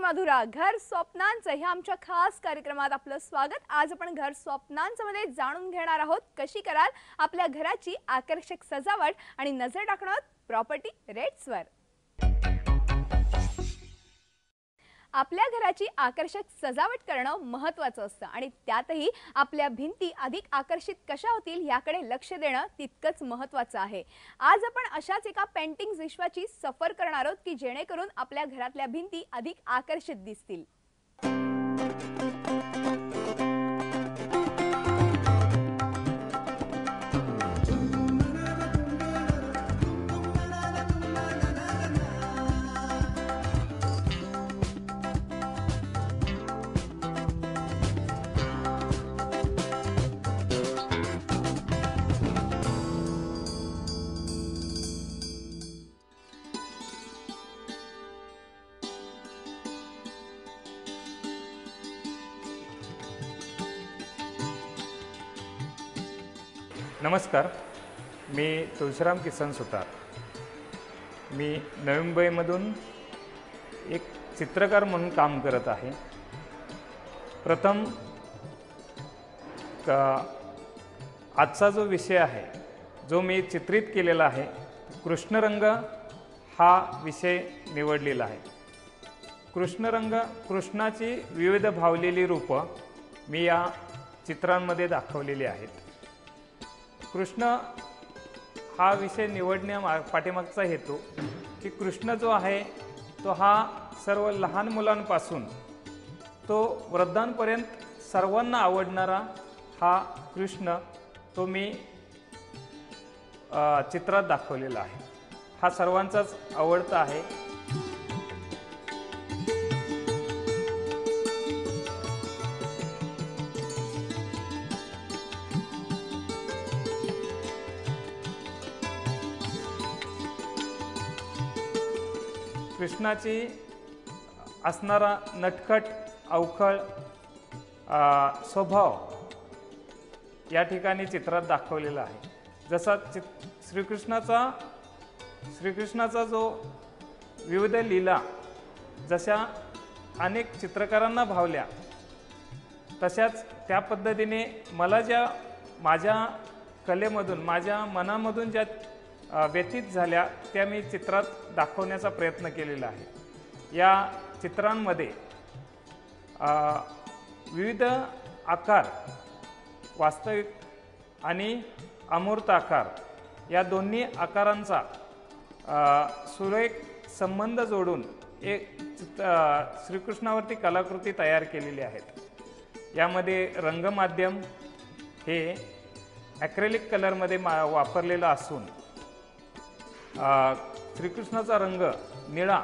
मधुरा घर स्वप्नांचं हे आमच्या खास कार्यक्रमात आपलं स्वागत. आज आपण घर स्वप्नांचं मध्ये जाणून घेणार आहोत. कशी कराल? आपल्या घराची आकर्षक सजावट आणि नजर टाकणार आहोत. प्रॉपर्टी रेट्सवर आपल्या घराची आकर्षक सजावट करणं महत्त्वाचं असतं. आणि त्यातही आपल्या भिंती अधिक आकर्षित कशा होतील याकडे लक्ष देणं तितकंच महत्त्वाचं आहे. आज आपण अशाच एका पेंटिंग विश्वाची सफर करणार आहोत की जेणेकरून आपल्या घरातल्या भिंती अधिक आकर्षित दिसतील. नमस्कार. मी तुळशीराम किसन सुतार. मी नवी मुंबईमधून एक चित्रकार म्हणून काम करत आहे. प्रथम का आजचा जो विषय आहे जो मी चित्रित केलेला आहे कृष्णरंग हा विषय निवडलेला आहे. कृष्णरंग कृष्णाची विविध भावलेली रूपं मी या चित्रांमध्ये दाखवलेली आहेत. कृष्ण हा विषय निवडण्या मा- पाठीमागचा हेतू. की कृष्ण जो आहे तो हा सर्व लहान मुलांपासून तो वृद्धांपर्यंत सर्वांना आवडणारा हा कृष्ण तो मी चित्रात दाखवलेला आहे. हा सर्वांचाच आवडता आहे. कृष्णाची असणारा नटखट अवखळ स्वभाव या ठिकाणी चित्रात दाखवलेला आहे. जसा चित श्रीकृष्णाचा श्रीकृष्णाचा जो विविध लीला जशा अनेक चित्रकारांना भावल्या तशाच त्या पद्धतीने मला ज्या माझ्या कलेमधून माझ्या मनामधून ज्या व्यतीत झाल्या त्या मी चित्रात दाखवण्याचा प्रयत्न केलेला आहे. या चित्रांमध्ये विविध आकार वास्तविक आणि अमूर्त आकार या दोन्ही आकारांचा सुरेख संबंध जोडून एक चित श्रीकृष्णावरती कलाकृती तयार केलेली आहेत. यामध्ये रंगमाध्यम हे ॲक्रेलिक कलरमध्ये मा वापरलेलं असून श्रीकृष्णाचा रंग निळा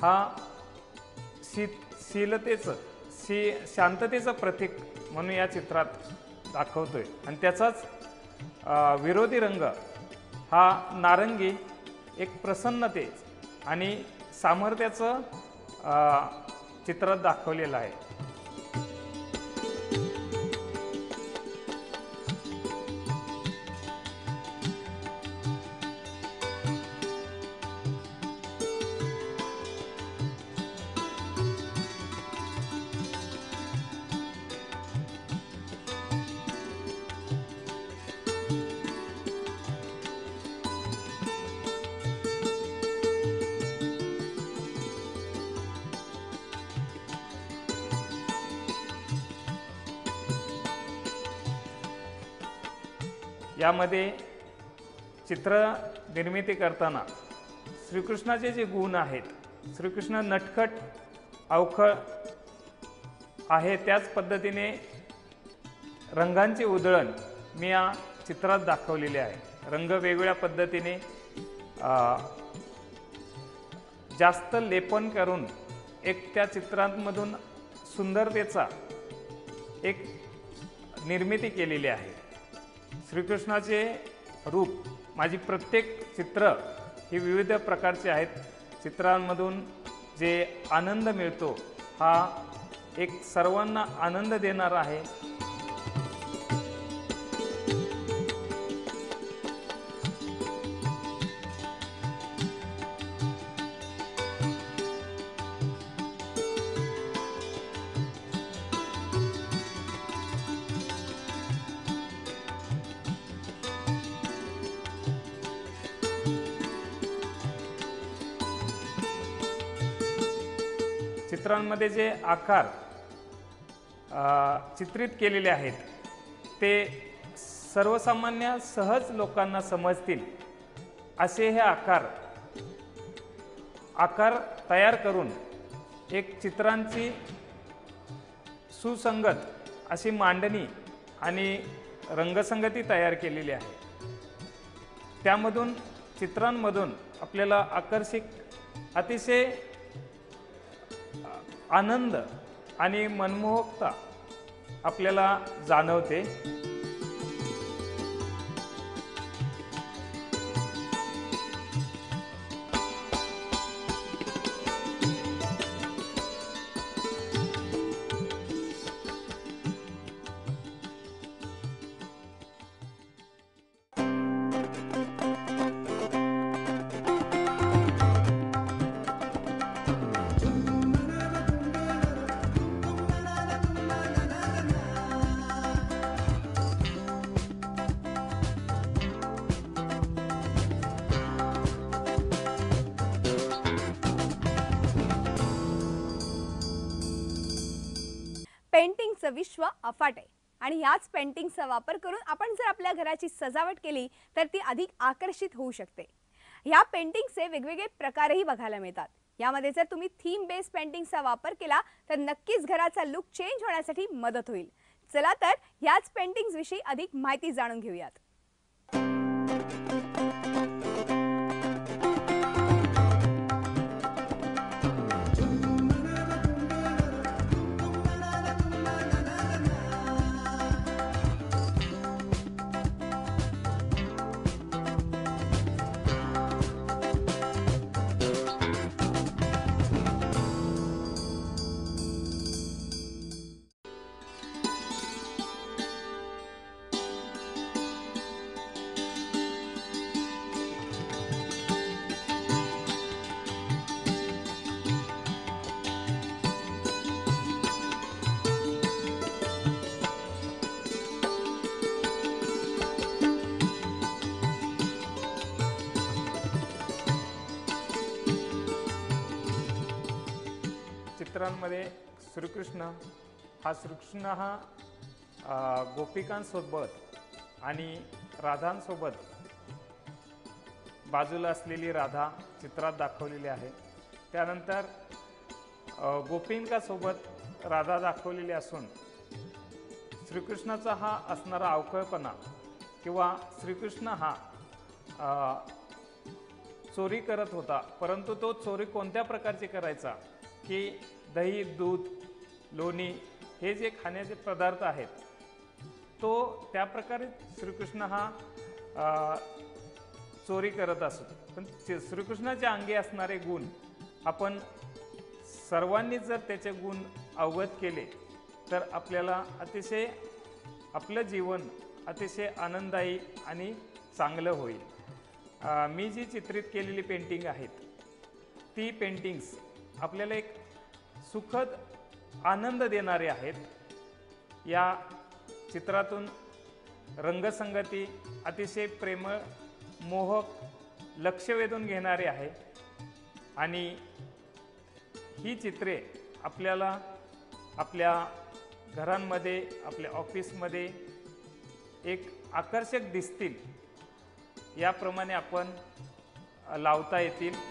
हा शी शीलतेचं शी शांततेचं प्रतीक म्हणून या चित्रात दाखवतो आहे आणि त्याचाच विरोधी रंग हा नारंगी एक प्रसन्नते आणि सामर्थ्याचं चित्रात दाखवलेलं आहे. यामध्ये चित्र निर्मिती करताना श्रीकृष्णाचे जे गुण आहेत श्रीकृष्ण नटखट अवखळ आहे त्याच पद्धतीने रंगांची उधळण मी या चित्रात दाखवलेले आहे. रंग वेगवेगळ्या पद्धतीने जास्त लेपन करून एक त्या चित्रांमधून सुंदरतेचा एक निर्मिती केलेली आहे. श्रीकृष्णाचे रूप माझी प्रत्येक चित्र ही विविध प्रकारचे आहेत. चित्रांमधून जे आनंद मिळतो हा एक सर्वांना आनंद देणारा आहे. चित्रांमध्ये जे आकार चित्रित केलेले आहेत ते सर्वसामान्य सहज लोकांना समजतील. असे हे आकार आकार तयार करून एक चित्रांची सुसंगत अशी मांडणी आणि रंगसंगती तयार केलेली आहे. त्यामधून चित्रांमधून आपल्याला आकर्षित अतिशय आनंद आणि मनमोहकता आपल्याला जाणवते. पेंटिंगचं विश्व अफाट आहे. आणि याच पेंटिंगचा वापर करून आपण जर आपल्या घराची सजावट केली तर ती अधिक आकर्षित होऊ शकते. ह्या पेंटिंगचे वेगवेगळे प्रकारही बघायला मिळतात. यामध्ये जर तुम्ही थीम बेस पेंटिंगचा वापर केला तर नक्कीच घराचा लुक चेंज होण्यासाठी मदत होईल. चला तर ह्याच पेंटिंग्स विषयी अधिक माहिती जाणून घेऊयात. चित्रांमध्ये श्रीकृष्ण हा श्रीकृष्ण हा गोपिकांसोबत आणि राधांसोबत बाजूला असलेली राधा चित्रात दाखवलेली आहे. त्यानंतर गोपिंकासोबत राधा दाखवलेली असून श्रीकृष्णाचा हा असणारा अवकळपणा किंवा श्रीकृष्ण हा चोरी करत होता परंतु तो चोरी कोणत्या प्रकारची करायचा की दही दूध लोणी हे जे खाण्याचे पदार्थ आहेत तो त्या प्रकारे श्रीकृष्ण हा चोरी करत असतो. पण श्रीकृष्णाच्या अंगी असणारे गुण आपण सर्वांनी जर त्याचे गुण अवगत केले तर आपल्याला अतिशय आपलं जीवन अतिशय आनंददायी आणि चांगलं होईल. मी जी चित्रित केलेली पेंटिंग आहेत ती पेंटिंग्स आपल्याला एक सुखद आनंद देणारे आहेत. या चित्रातून रंगसंगती अतिशय प्रेमळ मोहक लक्ष वेधून घेणारे आहे. आणि ही चित्रे आपल्याला आपल्या घरांमध्ये आपल्या ऑफिसमध्ये एक आकर्षक दिसतील. याप्रमाणे आपण लावता येतील.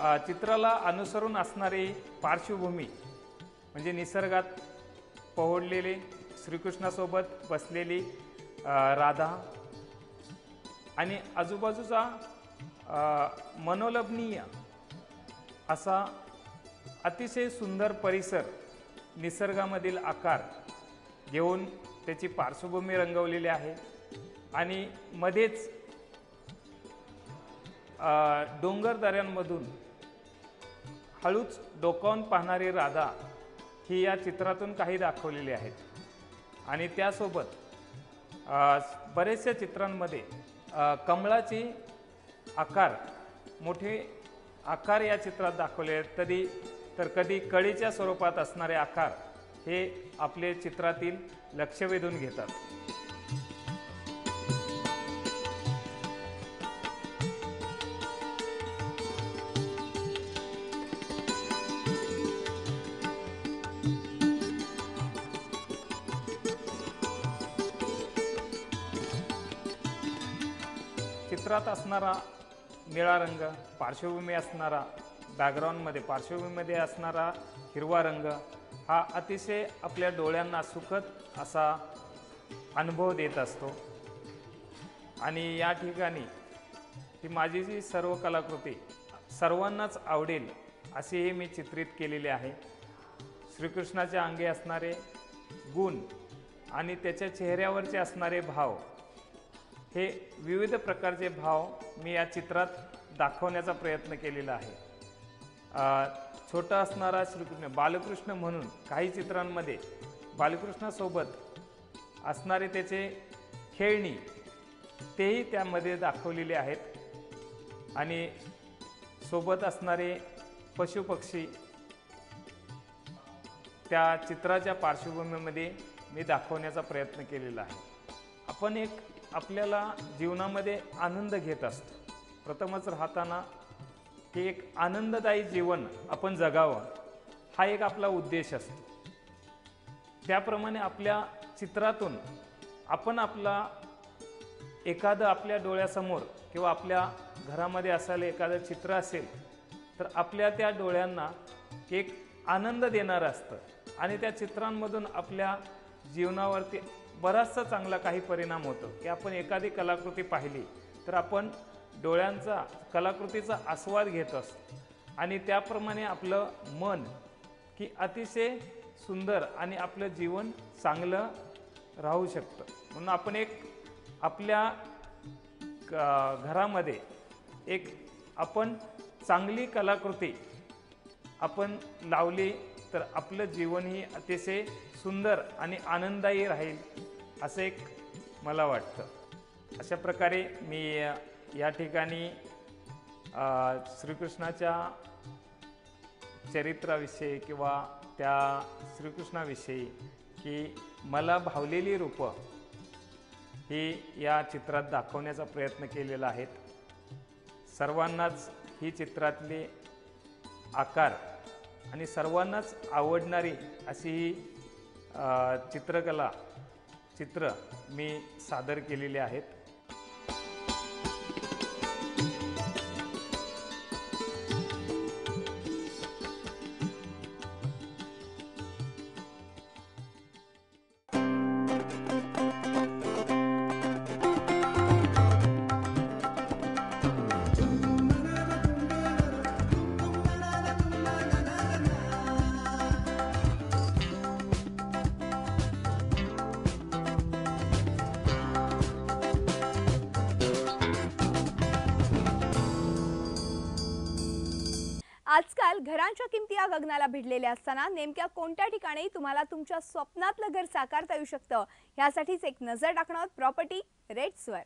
चित्राला अनुसरून असणारी पार्श्वभूमी म्हणजे निसर्गात पोहोडलेली श्रीकृष्णासोबत बसलेली राधा आणि आजूबाजूचा मनोलभनीय असा अतिशय सुंदर परिसर निसर्गामधील आकार घेऊन त्याची पार्श्वभूमी रंगवलेली आहे. आणि मध्येच डोंगरदऱ्यांमधून डोंगर दऱ्यांमधून हळूच डोकावून पाहणारी राधा ही या चित्रातून काही दाखवलेली आहेत. आणि त्यासोबत बरेचशा चित्रांमध्ये कमळाची आकार मोठे आकार या चित्रात दाखवले आहेत. तरी तर कधी कळीच्या स्वरूपात असणारे आकार हे आपले चित्रातील लक्ष वेधून घेतात. चित्रात असणारा निळा रंग पार्श्वभूमी असणारा बॅकग्राऊंडमध्ये पार्श्वभूमीमध्ये असणारा हिरवा रंग हा अतिशय आपल्या डोळ्यांना सुखद असा अनुभव देत असतो. आणि या ठिकाणी ही माझी जी सर्व कलाकृती सर्वांनाच आवडेल अशी मी चित्रित केलेली आहे. श्रीकृष्णाच्या अंगी असणारे गुण आणि त्याच्या चेहऱ्यावरचे असणारे भाव हे विविध प्रकारचे भाव मी या चित्रात दाखवण्याचा प्रयत्न केलेला आहे. छोटा असणारा श्रीकृष्ण बालकृष्ण म्हणून काही चित्रांमध्ये बालकृष्णासोबत असणारे त्याचे खेळणी तेही त्यामध्ये दाखवलेले आहेत. आणि सोबत असणारे पशुपक्षी त्या चित्राच्या पार्श्वभूमीमध्ये मी दाखवण्याचा प्रयत्न केलेला आहे. आपण एक आपल्याला जीवनामध्ये आनंद घेत असतो. प्रथमच राहताना की एक आनंददायी जीवन आपण जगावं हा एक आपला उद्देश असतो. त्याप्रमाणे आपल्या चित्रातून आपण आपला एखादं आपल्या डोळ्यासमोर किंवा आपल्या घरामध्ये असायला एखादं चित्र असेल तर आपल्या त्या डोळ्यांना एक आनंद देणारं असतं. आणि त्या चित्रांमधून आपल्या जीवनावरती बराचसा चांगला काही परिणाम होतो. की आपण एखादी कलाकृती पाहिली तर आपण डोळ्यांचा कलाकृतीचा आस्वाद घेत असतो. आणि त्याप्रमाणे आपलं मन की अतिशय सुंदर आणि आपलं जीवन चांगलं राहू शकतं. म्हणून आपण एक आपल्या घरामध्ये एक आपण चांगली कलाकृती आपण लावली तर आपलं जीवनही अतिशय सुंदर आणि आनंददायी राहील. असं एक मला वाटतं. अशा प्रकारे मी या ठिकाणी श्रीकृष्णाच्या चरित्राविषयी किंवा त्या श्रीकृष्णाविषयी की मला भावलेली रूपं ही या चित्रात दाखवण्याचा प्रयत्न केलेला आहेत. सर्वांनाच ही चित्रातले आकार आणि सर्वांनाच आवडणारी अशी ही चित्रकला चित्र मी सादर केलेली आहेत. आजकाल घरांच्या किमती या गगनाला भिडलेल्या असताना नेमक्या कोणत्या ठिकाणी तुम्हाला तुमच्या स्वप्नातलं घर साकारता येऊ शकतं? ह्यासाठीच एक नजर टाकणार प्रॉपर्टी रेट्सवर.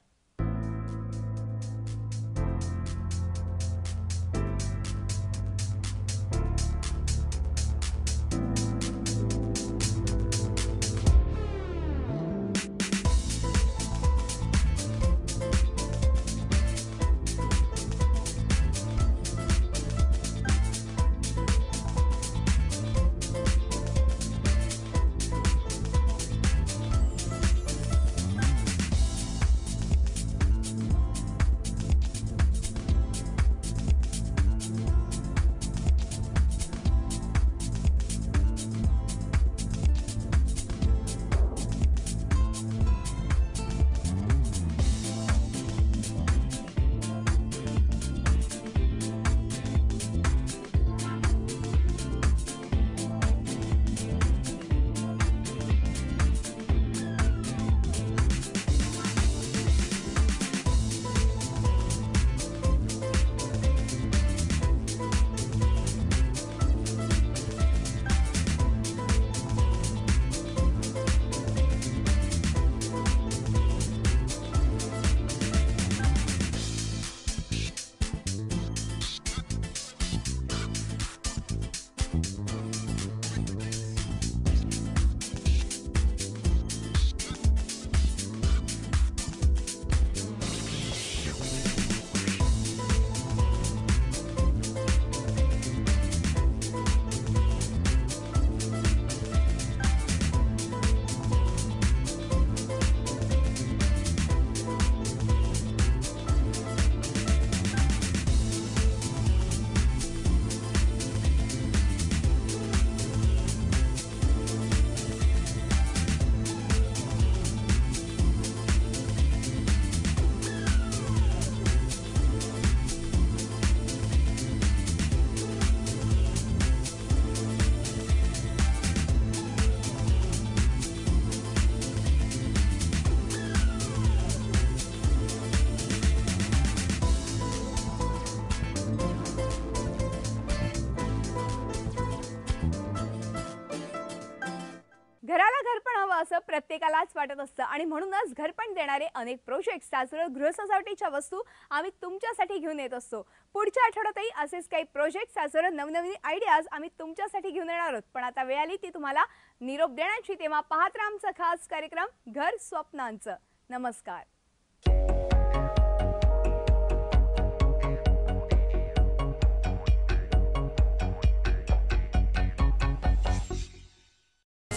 प्रत्येकालाच वाटत असतं. आणि म्हणूनच घरपण देणारे अनेक प्रोजेक्ट त्याचबरोबर गृहसजावटीच्या वस्तू आम्ही तुमच्यासाठी घेऊन येत असतो. पुढच्या आठवड्यातही असेच काही प्रोजेक्ट त्याचबरोबर नवनवीन आयडियाज आम्ही तुमच्यासाठी घेऊन येणार आहोत. पण आता वेळ आली ती तुम्हाला निरोप देण्याची. तेव्हा पाहत राहा आमचा खास कार्यक्रम घर स्वप्नांचं. नमस्कार.